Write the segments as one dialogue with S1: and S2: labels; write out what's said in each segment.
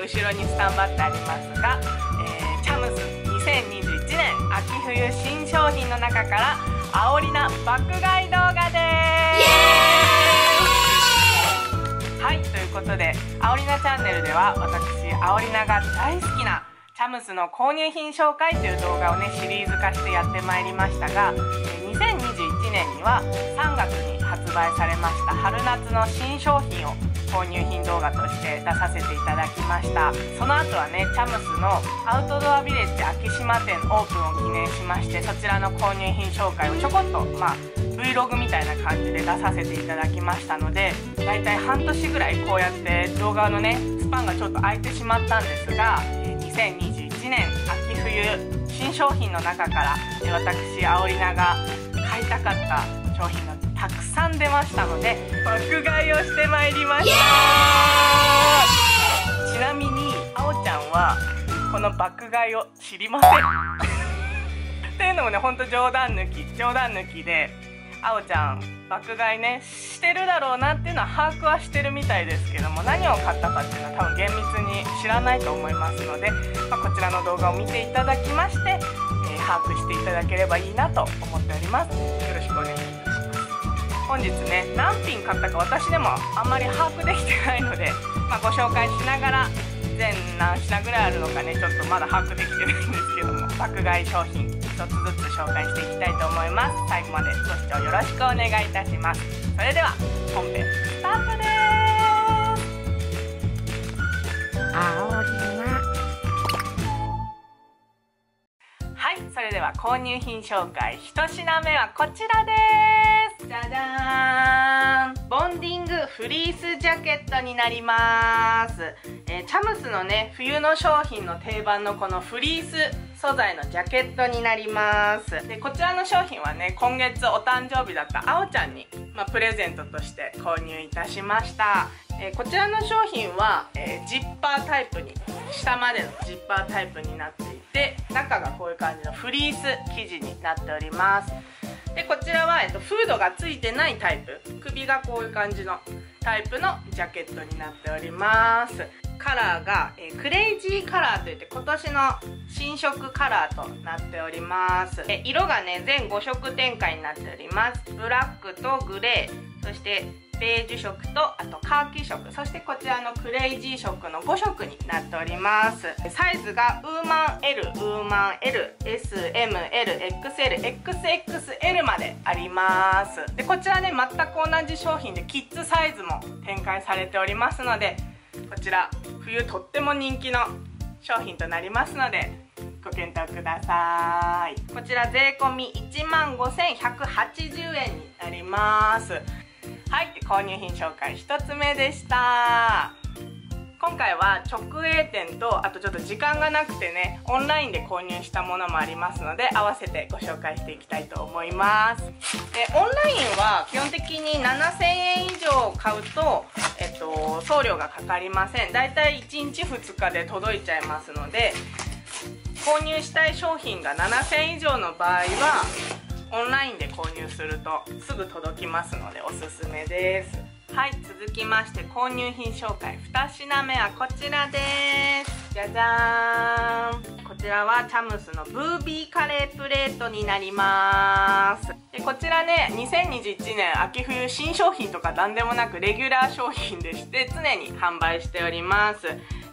S1: 後ろにスタンバってありますが、えー、チャムス2021年秋冬新商品の中からありな爆買い動画です。はいということであおりなチャンネルでは私あおりなが大好きなチャムスの購入品紹介という動画をねシリーズ化してやってまいりましたが2021年には3月に発売されました春夏の新商品を購入品動画として出させていただきました。その後はねチャムスのアウトドアビレッジ昭島店オープンを記念しましてそちらの購入品紹介をちょこっとまあ Vlog みたいな感じで出させていただきましたのでだいたい半年ぐらいこうやって動画のねスパンがちょっと空いてしまったんですが2021年秋冬新商品の中から私あおりなが買いたかった商品がたくさん出ましたので爆買いをしてまいりました。ちなみにあおちゃんはこの爆買いを知りません。っていうのもねほんと冗談抜き冗談抜きであおちゃん爆買いねしてるだろうなっていうのは把握はしてるみたいですけども何を買ったかっていうのは多分厳密に知らないと思いますので、まあ、こちらの動画を見ていただきまして、えー、把握していただければいいなと思っております。よろしくお願いします本日ね何品買ったか私でもあんまり把握できてないので、まあ、ご紹介しながら全何品ぐらいあるのかねちょっとまだ把握できてないんですけども爆買い商品1つずつ紹介していきたいと思います。最後までご視聴よろしくお願いいたします。それでは本編スタートです。それでは購入品紹介1品目はこちらです。じゃじゃーん。ボンディングフリースジャケットになります、えー、チャムスのね冬の商品の定番のこのフリース素材のジャケットになります。でこちらの商品はね今月お誕生日だったあおちゃんに、まあ、プレゼントとして購入いたしました。えー、こちらの商品は、えー、ジッパータイプに下までのジッパータイプになっていて中がこういう感じのフリース生地になっております。でこちらは、えっと、フードがついてないタイプ。首がこういう感じのタイプのジャケットになっております。カラーが、えー、クレイジーカラーといって今年の新色カラーとなっております。え色がね全5色展開になっております。ブラックとグレー。そしてベージュ色とあとカーキ色そしてこちらのクレイジー色の5色になっております。サイズがウーマン L ウーマン LSMLXLXXL まであります。でこちらね全く同じ商品でキッズサイズも展開されておりますのでこちら冬とっても人気の商品となりますのでご検討ください。こちら税込1万5180円になります。はい購入品紹介1つ目でした。今回は直営店とあとちょっと時間がなくてねオンラインで購入したものもありますので合わせてご紹介していきたいと思います。でオンラインは基本的に7000円以上買うと、えっと、送料がかかりません。だいたい1日2日で届いちゃいますので購入したい商品が7000以上の場合はオンラインで購入するとすぐ届きますのでおすすめです。はい続きまして購入品紹介。2品目はこちらです。じゃじゃーん。こちらはチャムスのブービーカレープレートになります。でこちらね2021年秋冬新商品とか何でもなくレギュラー商品でして常に販売しております。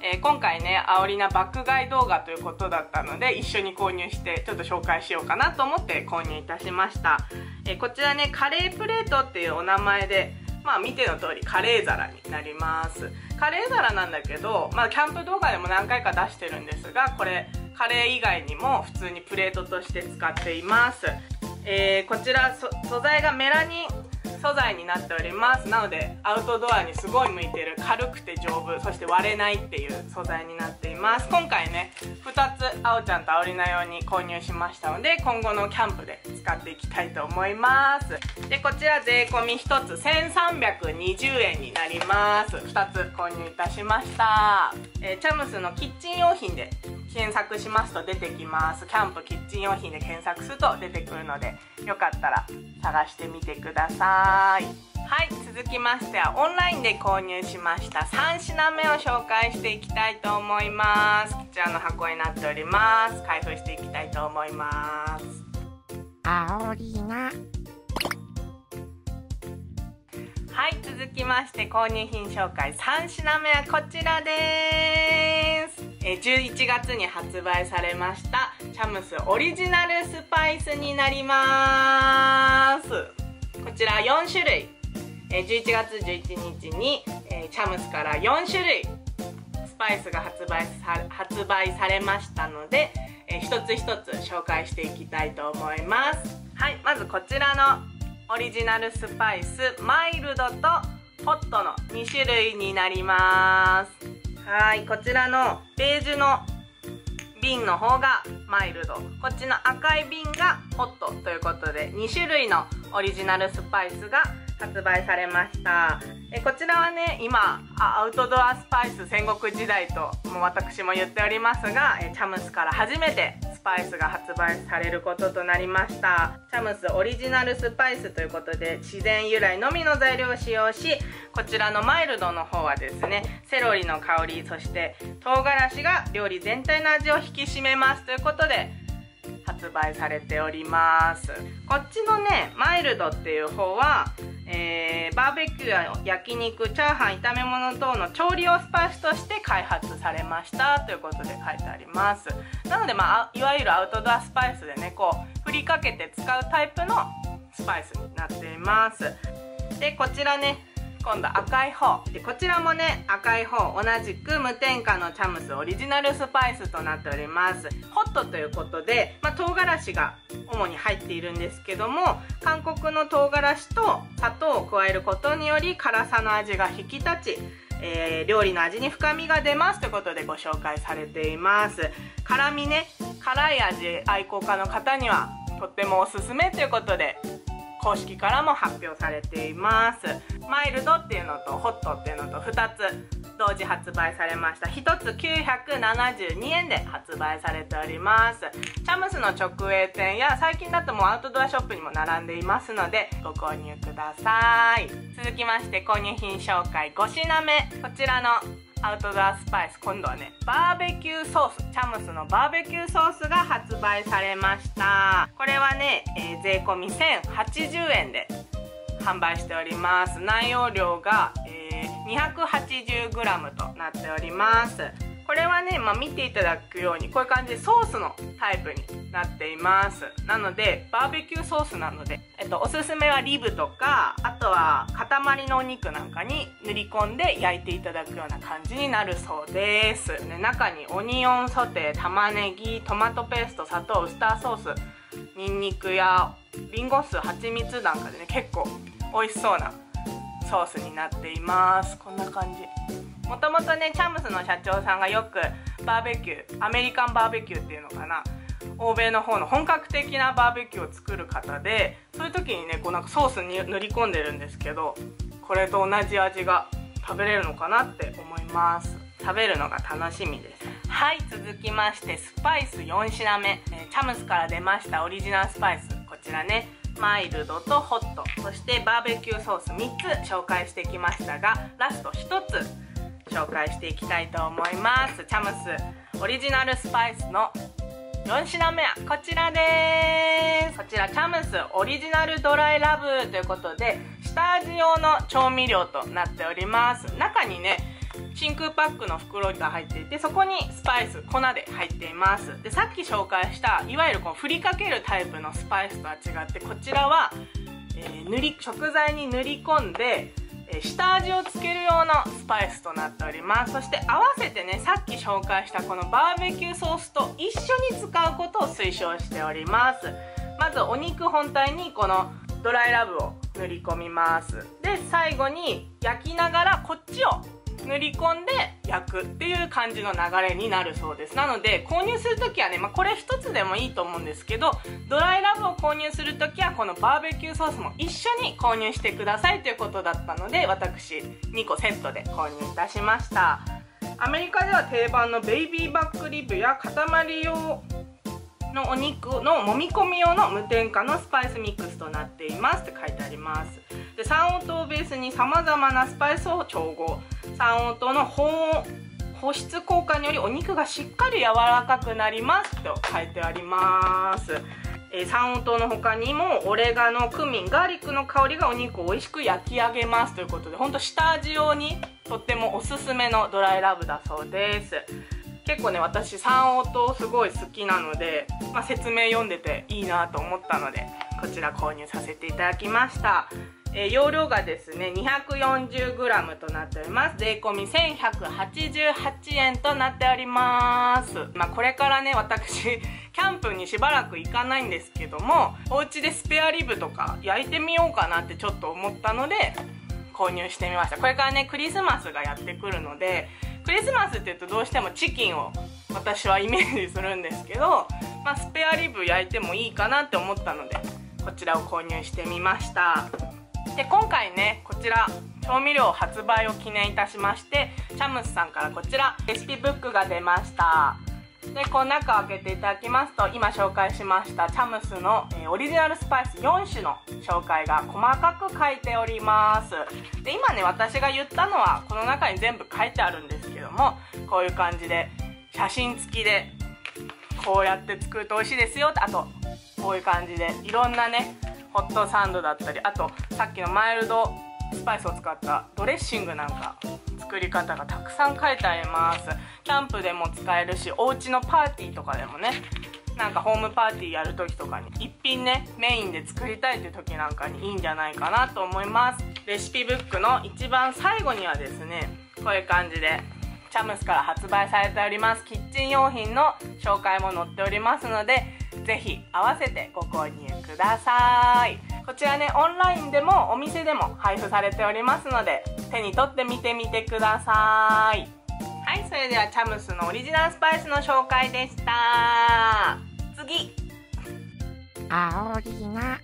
S1: えー、今回ねあおりな爆買い動画ということだったので一緒に購入してちょっと紹介しようかなと思って購入いたしました、えー、こちらねカレープレートっていうお名前でまあ見ての通りカレー皿になります。カレー皿なんだけどまあキャンプ動画でも何回か出してるんですがこれカレー以外にも普通にプレートとして使っています。えー、こちら素材がメラニン素材になっております。なのでアウトドアにすごい向いてる軽くて丈夫そして割れないっていう素材になっています。今回ね2つあおちゃんとあおりな用に購入しましたので今後のキャンプで使っていきたいと思います。でこちら税込1つ1320円になります。2つ購入いたしました、えー、チャムスのキッチン用品で検索しますと出てきます。キャンプキッチン用品で検索すると出てくるのでよかったら探してみてください。はい続きましてはオンラインで購入しました3品目を紹介していきたいと思います。こちらの箱になっております。開封していきたいと思います。
S2: あおりな。
S1: はい続きまして購入品紹介3品目はこちらです。え11月に発売されましたチャムスオリジナルスパイスになります。こちら4種類。11月11日に、えチャムスから4種類スパイスが発売さ発売されましたので、一つ一つ紹介していきたいと思います。はいまずこちらのオリジナルスパイスマイルドとホットの2種類になります。はいこちらのベージュの瓶の方がマイルド。こっちの赤い瓶がホットということで2種類のオリジナルスパイスが発売されました。えこちらはね今アウトドアスパイス戦国時代とも私も言っておりますがえチャムスから初めてスパイスが発売されることとなりました。チャムスオリジナルスパイスということで自然由来のみの材料を使用しこちらのマイルドの方はですねセロリの香りそして唐辛子が料理全体の味を引き締めますということで発売されております。こっちのねマイルドっていう方はえー、バーベキューや焼肉チャーハン炒め物等の調理用スパイスとして開発されましたということで書いてあります。なので、まあ、いわゆるアウトドアスパイスでねこう振りかけて使うタイプのスパイスになっています。でこちらね今度赤い方でこちらもね赤い方同じく無添加のチャムスオリジナルスパイスとなっております。ホットということで、まあ、唐辛子が主に入っているんですけども韓国の唐辛子と砂糖を加えることにより辛さの味が引き立ちえー、料理の味に深みが出ますということでご紹介されています。辛みね辛い味愛好家の方にはとってもおすすめということで公式からも発表されています。マイルドっていうのとホットっていうのと2つ同時発売されました。1つ972円で発売されております。チャムスの直営店や最近だともうアウトドアショップにも並んでいますのでご購入ください。続きまして購入品紹介5品目。こちらのアウトドアスパイス今度はねバーベキューソース。チャムスのバーベキューソースが発売されました。これはね、えー、税込1080円で販売しております。内容量が、えー、280g となっております。これはね、まあ、見ていただくようにこういう感じでソースのタイプになっています。なのでバーベキューソースなので、えっと、おすすめはリブとかあとは塊のお肉なんかに塗り込んで焼いていただくような感じになるそうです、ね、中にオニオンソテー玉ねぎトマトペースト砂糖ウスターソースにんにくやリンゴ酢蜂蜜なんかでね結構美味しそうなソースになっています。こんな感じ。もともとねチャムスの社長さんがよくバーベキューアメリカンバーベキューっていうのかな。欧米の方の本格的なバーベキューを作る方でそういう時にねこうなんかソースに塗り込んでるんですけどこれと同じ味が食べれるのかなって思います。食べるのが楽しみです。はい続きましてスパイス4品目、えー、チャムスから出ましたオリジナルスパイス。こちらねマイルドとホット。そしてバーベキューソース3つ紹介してきましたがラスト1つ。紹介していきたいと思います。チャムスオリジナルスパイスの4品目はこちらです。こちらチャムスオリジナルドライラブということで下味用の調味料となっております。中にね真空パックの袋が入っていてそこにスパイス粉で入っています。でさっき紹介したいわゆるこう振りかけるタイプのスパイスとは違ってこちらは、えー、塗り食材に塗り込んで下味をつけるようなスパイスとなっております。そして合わせてねさっき紹介したこのバーベキューソースと一緒に使うことを推奨しております。まずお肉本体にこのドライラブを塗り込みます。で最後に焼きながらこっちを塗り込んで焼くっていう感じの流れになるそうです。なので購入する時はね、まあ、これ1つでもいいと思うんですけどドライラブを購入する時はこのバーベキューソースも一緒に購入してくださいということだったので私2個セットで購入いたしました。アメリカでは定番のベイビーバックリブや塊用のお肉の揉み込み用の無添加のスパイスミックスとなっていますって書いてあります。で三温糖をベースにさまざまなスパイスを調合。三温糖の保温保湿効果によりお肉がしっかり柔らかくなりますと書いてあります。えー、三温糖の他にもオレガノクミンガーリックの香りがお肉を美味しく焼き上げますということでほんと下味用にとってもおすすめのドライラブだそうです。結構ね私三温糖すごい好きなので、まあ、説明読んでていいなと思ったのでこちら購入させていただきました。えー、容量がですね 240g となっております。税込1188円となっております。まあこれからね私キャンプにしばらく行かないんですけどもお家でスペアリブとか焼いてみようかなってちょっと思ったので購入してみました。これからねクリスマスがやってくるのでクリスマスって言うとどうしてもチキンを私はイメージするんですけど、まあ、スペアリブ焼いてもいいかなって思ったのでこちらを購入してみました。で今回ねこちら調味料発売を記念いたしましてチャムスさんからこちらレシピブックが出ました。でこの中開けていただきますと今紹介しましたチャムスの、えー、オリジナルスパイス4種の紹介が細かく書いております。で今ね私が言ったのはこの中に全部書いてあるんですけどもこういう感じで写真付きでこうやって作ると美味しいですよってあとこういう感じでいろんなねホットサンドだったりあとさっきのマイルドスパイスを使ったドレッシングなんか作り方がたくさん書いてあります。キャンプでも使えるしお家のパーティーとかでもねなんかホームパーティーやる時とかに一品ねメインで作りたいっていう時なんかにいいんじゃないかなと思います。レシピブックの一番最後にはですねこういう感じでチャムスから発売されております。キッチン用品の紹介も載っておりますのでぜひ合わせてご購入ください。こちらねオンラインでもお店でも配布されておりますので手に取ってみてみてください。はいそれではチャムスのオリジナルスパイスの紹介でした。次。
S2: あおりな。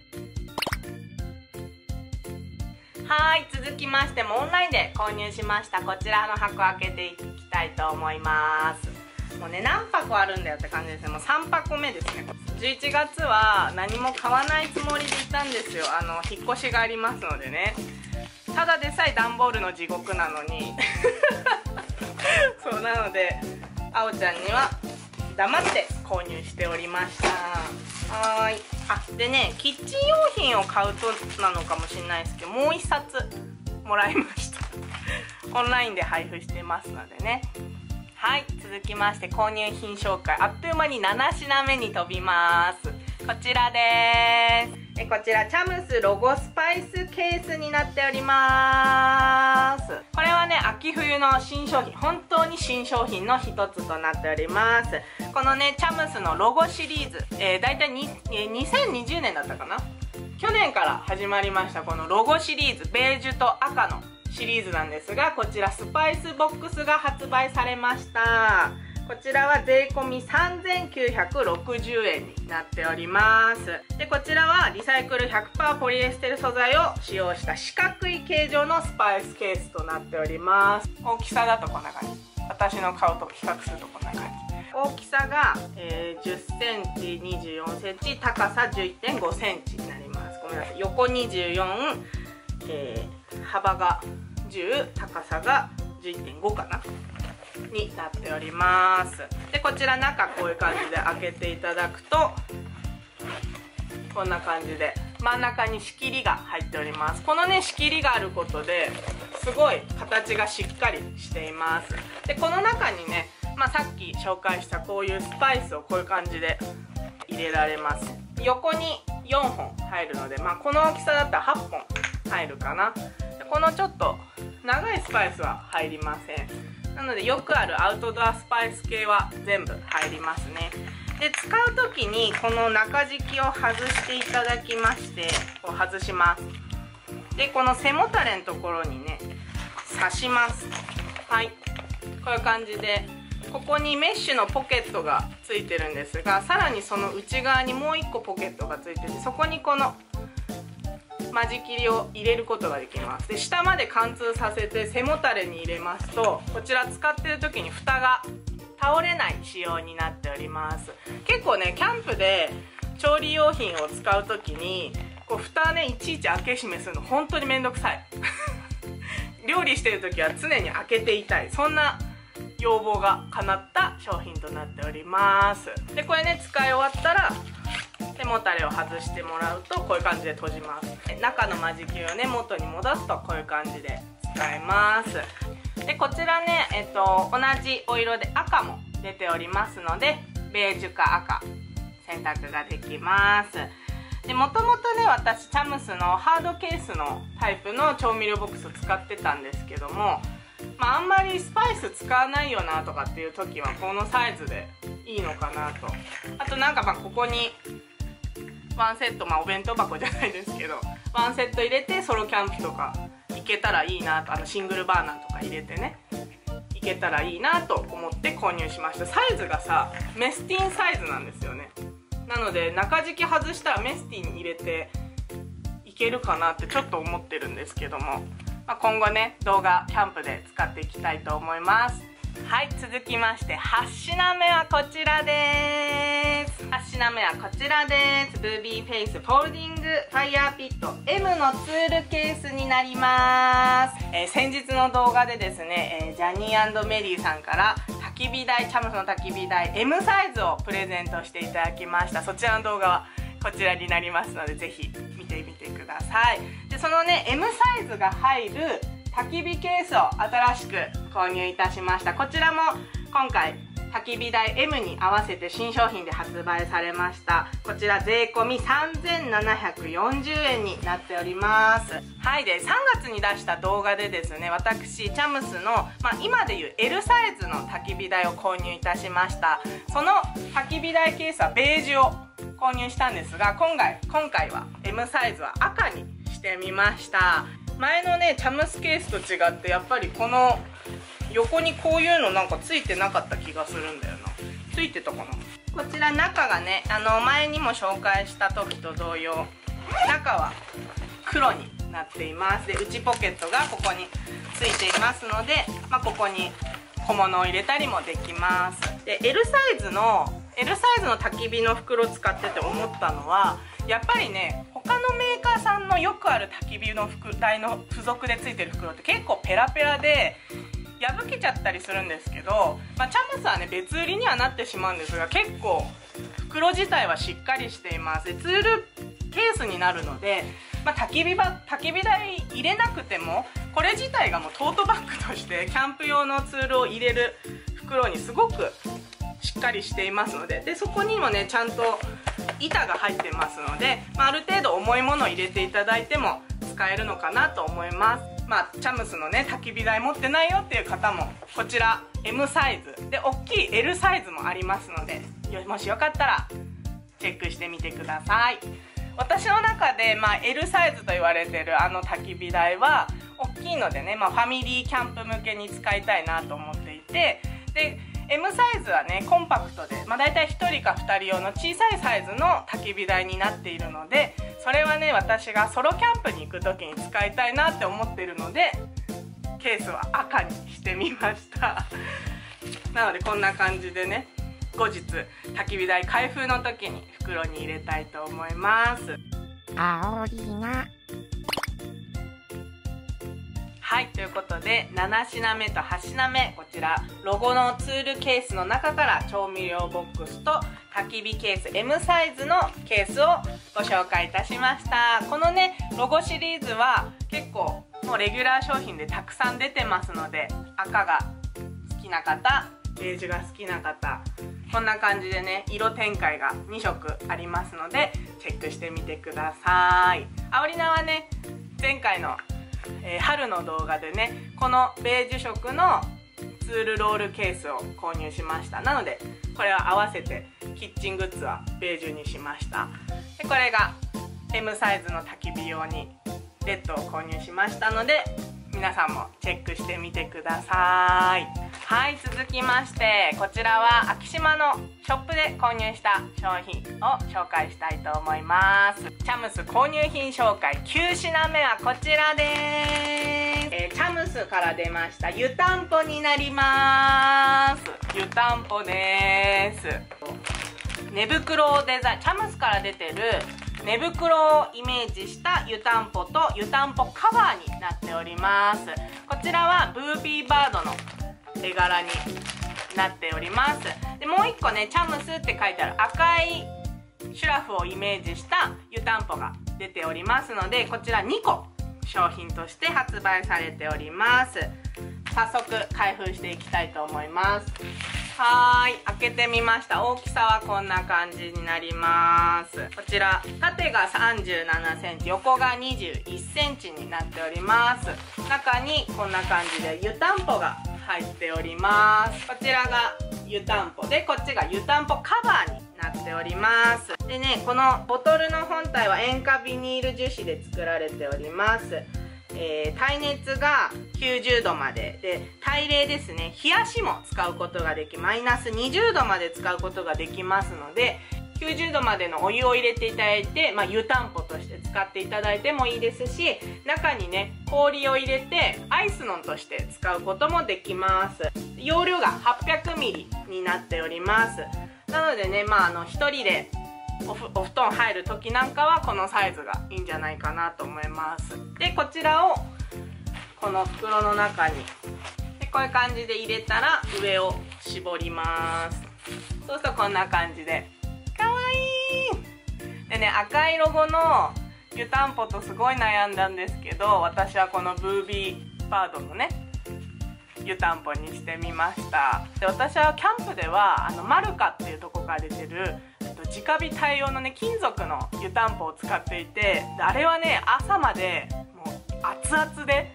S1: はい続きましてもオンラインで購入しましたこちらの箱開けていきたいと思いますもうね何箱あるんだよって感じですね。もう3箱目ですね。11月は何も買わないつもりでいたんですよ。あの引っ越しがありますのでね。ただでさえ段ボールの地獄なのに。そうなのであおちゃんには黙って購入しておりました。はーい。あでねキッチン用品を買うとなのかもしれないですけどもう1冊もらいました。オンラインで配布してますのでね。はい続きまして購入品紹介。あっという間に7品目に飛びます。こちらです。えこちらチャムスロゴスパイスケースになっております。これはね秋冬の新商品。本当に新商品の一つとなっております。このねチャムスのロゴシリーズ、えー、大体に、えー、2020年だったかな？去年から始まりましたこのロゴシリーズ。ベージュと赤のシリーズなんですがこちらスパイスボックスが発売されました。こちらは税込3960円になっております。でこちらはリサイクル100%ポリエステル素材を使用した四角い形状のスパイスケースとなっております。大きさだとこんな感じ。私の顔と比較するとこんな感じ。大きさが、えー、10センチ24センチ高さ11.5センチになります。ごめんなさい。横24、えー、幅が10高さが11.5かな？になっております。でこちら中こういう感じで開けていただくとこんな感じで真ん中に仕切りが入っております。このね仕切りがあることですごい形がしっかりしています。でこの中にね、まあ、さっき紹介したこういうスパイスをこういう感じで入れられます。横に4本入るので、まあ、この大きさだったら8本入るかな。このちょっと長いスパイスは入りません。なのでよくあるアウトドアスパイス系は全部入りますね。で使う時にこの中敷きを外していただきましてこう外します。でこの背もたれのところにね刺します。はい。こういう感じでここにメッシュのポケットがついてるんですがさらにその内側にもう1個ポケットがついててそこにこの間仕切りを入れることができます。で下まで貫通させて背もたれに入れますとこちら使ってる時に蓋が倒れない仕様になっております。結構ねキャンプで調理用品を使う時にこう蓋ねいちいち開け閉めするの本当にめんどくさい。料理してる時は常に開けていたい。そんな要望が叶った商品となっております。でこれね使い終わったら背もたれを外してもらうとこういう感じで閉じます。中の間仕切りをね元に戻すとこういう感じで使えます。でこちらね、えっと、同じお色で赤も出ておりますのでベージュか赤選択ができます。でもともとね私チャムスのハードケースのタイプの調味料ボックスを使ってたんですけどもまあ、あんまりスパイス使わないよなとかっていう時はこのサイズでいいのかなと。あとなんかまあここにワンセットまあお弁当箱じゃないですけどワンセット入れてソロキャンプとか行けたらいいなとあのシングルバーナーとか入れてね。行けたらいいなと思って購入しました。サイズがさメスティンサイズなんですよね。なので中敷き外したらメスティン入れていけるかなってちょっと思ってるんですけどもまあ、今後ね動画キャンプで使っていきたいと思います。はい続きまして8品目はこちらです。8品目はこちらです。 Booby Face Folding Fire Pit M のツールケースになります、えー、先日の動画でですね、えー、ジャニーメリーさんから焚き火台チャムスの焚き火台 M サイズをプレゼントしていただきました。そちらの動画はこちらになりますのでぜひ見てみてください。でそのね M サイズが入る焚き火ケースを新しく購入いたしました。こちらも今回焚き火台 M に合わせて新商品で発売されました。こちら税込3740円になっております。はいで3月に出した動画でですね私チャムスの、まあ、今でいう L サイズの焚き火台を購入いたしました。その焚き火台ケースはベージュを購入したんですが今回今回は M サイズは赤にしてみました。前のねチャムスケースと違ってやっぱりこの横にこういうのなんかついてなかった気がするんだよな。ついてたかな？こちら中がねあの前にも紹介した時と同様中は黒になっています。で内ポケットがここについていますので、まあ、ここに小物を入れたりもできます。で L サイズの L サイズの焚き火の袋使ってて思ったのはやっぱりね他のメーカーさんのよくある焚き火の台の付属でついてる袋って結構ペラペラで破けちゃったりするんですけど、まあ、チャムスはね別売りにはなってしまうんですが結構袋自体はしっかりしています。でツールケースになるので、まあ、焚き火ば焚き火台入れなくてもこれ自体がもうトートバッグとしてキャンプ用のツールを入れる袋にすごくしっかりしていますのででそこにもねちゃんと板が入ってますので、まあ、ある程度重いものを入れていただいても使えるのかなと思います。まあチャムスのね焚き火台持ってないよっていう方もこちら M サイズ。で大きい L サイズもありますのでもしよかったらチェックしてみてください。私の中で、まあ、L サイズと言われてるあの焚き火台は大きいのでね、まあ、ファミリーキャンプ向けに使いたいなと思っていてで M サイズはねコンパクトで、まあ、大体1人か2人用の小さいサイズの焚き火台になっているのでそれはね私がソロキャンプに行く時に使いたいなって思ってるのでケースは赤にしてみました。なのでこんな感じでね後日焚き火台開封の時に袋に入れたいと思います。
S2: あおりな。
S1: はいということで7品目と8品目こちらロゴのツールケースの中から調味料ボックスと焚き火ケース M サイズのケースをご紹介いたしました。このねロゴシリーズは結構もうレギュラー商品でたくさん出てますので赤が好きな方ベージュが好きな方こんな感じでね色展開が2色ありますのでチェックしてみてください。あおりなはね前回のえー、春の動画でねこのベージュ色のツールロールケースを購入しました。なのでこれは合わせてキッチングッズはベージュにしました。でこれが M サイズの焚き火用にレッドを購入しましたので皆さんもチェックしてみてください。はい続きましてこちらは昭島のショップで購入した商品を紹介したいと思います。チャムス購入品紹介9品目はこちらです、えー、チャムスから出ました湯たんぽになります。湯たんぽです。寝袋デザインチャムスから出てる寝袋をイメージした湯たんぽと湯たんぽカバーになっております。こちらはブービーバードの絵柄になっております。でもう一個ねチャムスって書いてある赤いシュラフをイメージした湯たんぽが出ておりますのでこちら2個商品として発売されております。早速開封していきたいと思います。はい開けてみました。大きさはこんな感じになります。こちら縦が3 7センチ横が2 1センチになっております。中にこんな感じで湯たんぽが入っております。こちらが湯たんぽ。でこっちが湯たんぽカバーになっております。でねこのボトルの本体は塩化ビニール樹脂で作られております。えー、耐熱が90度まで。で耐冷ですね。冷やしも使うことができマイナス20度まで使うことができますので90度までのお湯を入れていただいて、まあ、湯たんぽとして使っていただいてもいいですし中にね氷を入れてアイスノンとして使うこともできます。容量が 800ml になっております。なのでねまああの1人でおふお布団入る時なんかはこのサイズがいいんじゃないかなと思います。でこちらをこの袋の中にでこういう感じで入れたら上を絞ります。そうするとこんな感じでかわいい！でね赤いロゴの湯たんぽとすごい悩んだんですけど私はこのブービーバードのね湯たんぽにしてみました。で私はキャンプではあのマルカっていうとこから出てる直火対応のね金属の湯たんぽを使っていてあれはね朝までもう熱々で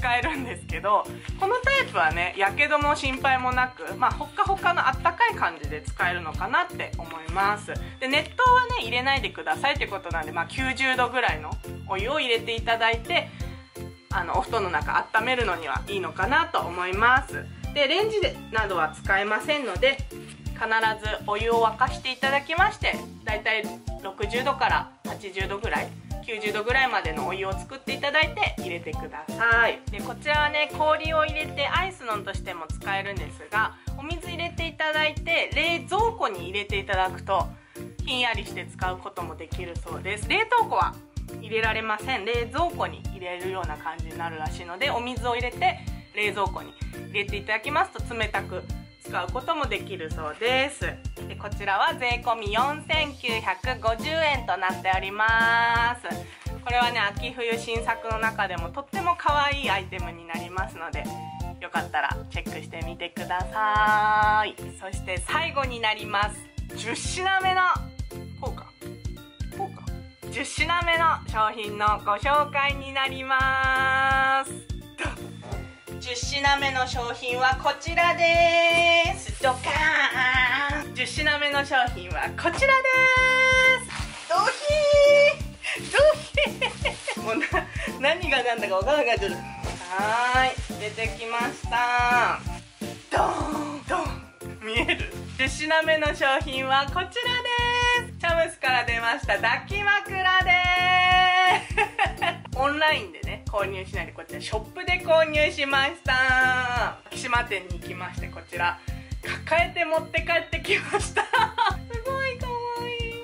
S1: 使えるんですけどこのタイプはねやけども心配もなくまあほっかほかのあったかい感じで使えるのかなって思います。で熱湯はね入れないでくださいってことなんで、まあ、90度ぐらいのお湯を入れていただいてあのお布団の中温めるのにはいいのかなと思います。でレンジなどは使えませんので必ずお湯を沸かしていただきましてだいたい60度から80度ぐらい90度ぐらいまでのお湯を作っていただいて入れてください。でこちらはね氷を入れてアイスノンとしても使えるんですがお水入れていただいて冷蔵庫に入れていただくとひんやりして使うこともできるそうです。冷凍庫は入れられません。冷蔵庫に入れるような感じになるらしいのでお水を入れて冷蔵庫に入れていただきますと冷たく使うこともできるそうです。でこちらは税込4950円となっております。これはね秋冬新作の中でもとっても可愛いアイテムになりますのでよかったらチェックしてみてください。そして最後になります。10品目のこうかこうか10品目の商品のご紹介になります。10品目の商品はこちらです。ドカーン。10品目の商品はこちらです。ドヒー。ドヒー。もうな何が何だか分からなかったはい。出てきました。ドーン。ドーン。見える。10品目の商品はこちらです。チャムスから出ました。抱き枕です。オンラインでね。購入しないでこちらショップで購入しました。昭島店に行きましてこちら抱えて持って帰ってきました。すごいかわいい。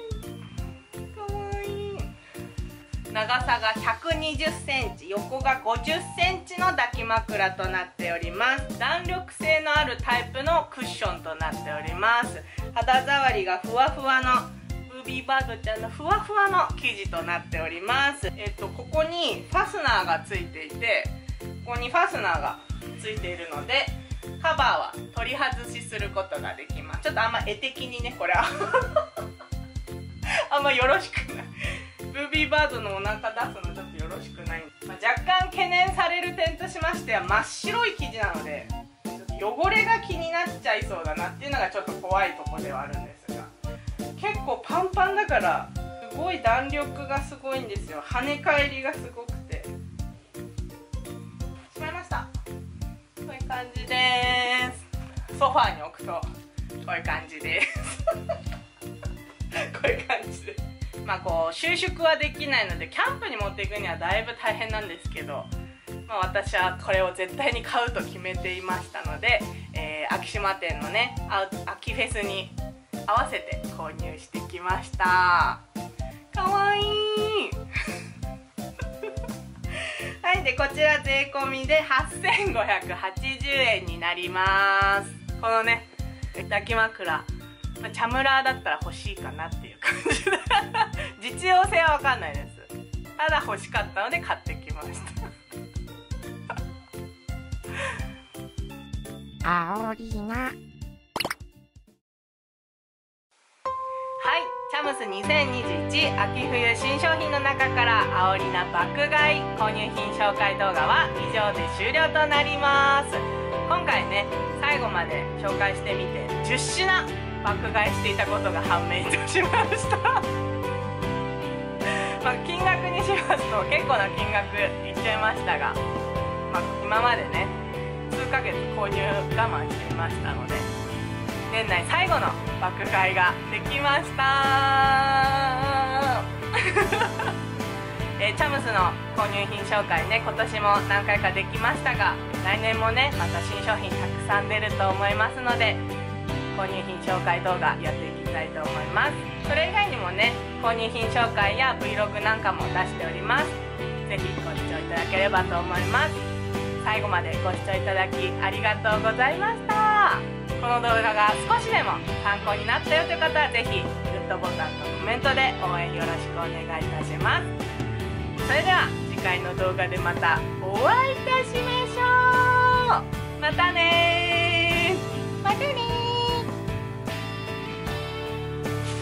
S1: かわいい。長さが120センチ横が50センチの抱き枕となっております。弾力性のあるタイプのクッションとなっております。肌触りがふわふわのビーバードちゃんのふわふわの生地となっております。えっとここにファスナーがついていてここにファスナーがついているのでカバーは取り外しすることができます。ちょっとあんま絵的にねこれは。あんまよろしくない。ブービーバードのお腹出すのちょっとよろしくない、まあ、若干懸念される点としましては真っ白い生地なので汚れが気になっちゃいそうだなっていうのがちょっと怖いとこではあるんです。結構パンパンだからすごい弾力がすごいんですよ。跳ね返りがすごくて。しまいました。こういう感じです。ソファーに置くとこういう感じです。こういう感じでまあこう収縮はできないのでキャンプに持っていくにはだいぶ大変なんですけどまあ、私はこれを絶対に買うと決めていましたので、えー、昭島店のね秋フェスに合わせて購入してきました。かわいい。はいでこちら税込みで8580円になります。このね抱き枕。チャムラーだったら欲しいかなっていう感じで。実用性は分かんないです。ただ欲しかったので買ってきました。
S2: あおりな。はい
S1: チャムス2021秋冬新商品の中からあおりな爆買い購入品紹介動画は以上で終了となります。今回ね最後まで紹介してみて10品爆買いしていたことが判明いたしました。ま金額にしますと結構な金額いっちゃいましたが、まあ、今までね数ヶ月購入我慢していましたので年内最後の爆買いができました。えー、チャムスの購入品紹介ね今年も何回かできましたが来年もねまた新商品たくさん出ると思いますので購入品紹介動画やっていきたいと思います。それ以外にもね購入品紹介や Vlog なんかも出しております。是非ご視聴いただければと思います。最後までご視聴いただきありがとうございましたこの動画が少しでも参考になったよという方は是非グッドボタンとコメントで応援よろしくお願いいたしますそれでは次回の動画でまたお会いいたしましょう。またね
S2: またね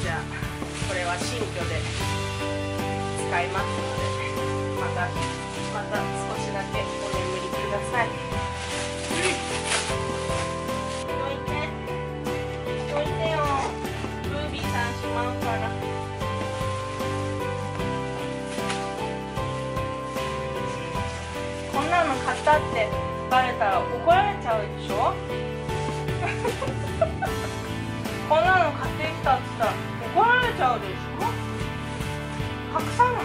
S1: じゃあこれは新居で使いますのでまたまた少しだけ。ださい。どいて。どいてよ。ブービーさんしまうから。こんなの買ったってバレたら怒られちゃうでしょ？こんなの買ってきたって言ったら怒られちゃうでしょ？隠さなきゃ